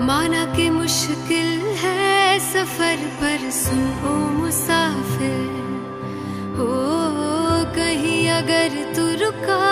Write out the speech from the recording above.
माना कि मुश्किल है सफ़र पर सुन ओ मुसाफिर। हो कहीं अगर तू रुका